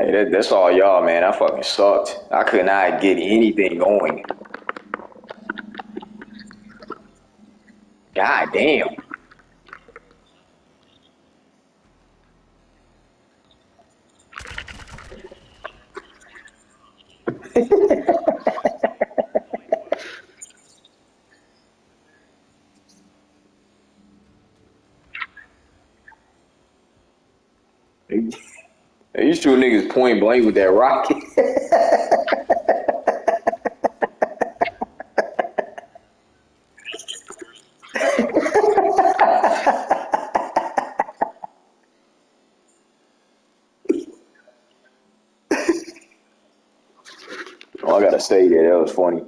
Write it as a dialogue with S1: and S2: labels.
S1: Hey, that, that's all y'all, man. I fucking sucked. I could not get anything going. God damn. You shoot niggas point blank with that rocket. oh, I gotta say that that was funny.